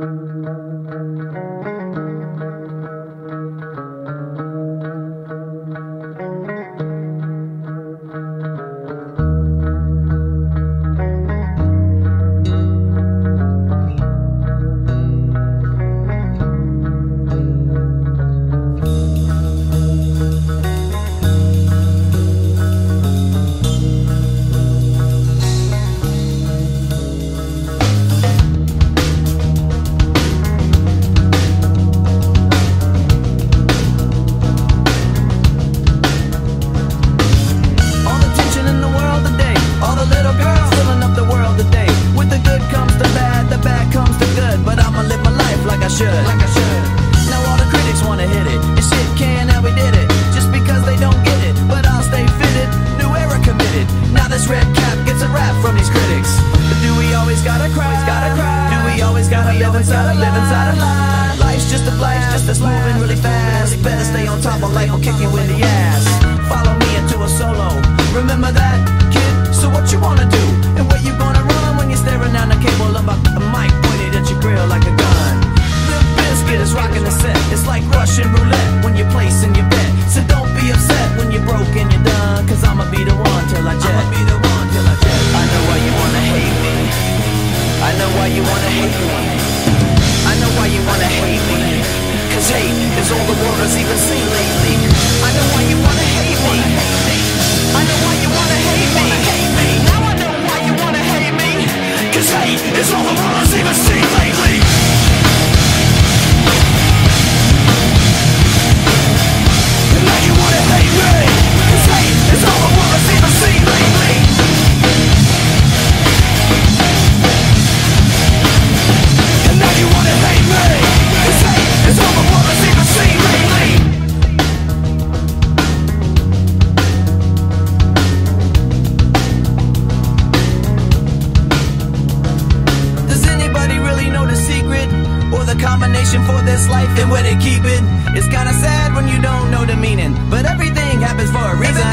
Música nothing's out of line. Life's just a flash, just that's moving really fast. Better stay on top of life or kick you in the ass. Follow me into a solo. Remember that, kid? So what you wanna do? It's all the runners even see lately combination for this life and where they keep it. It's kinda sad when you don't know the meaning, but everything happens for a reason.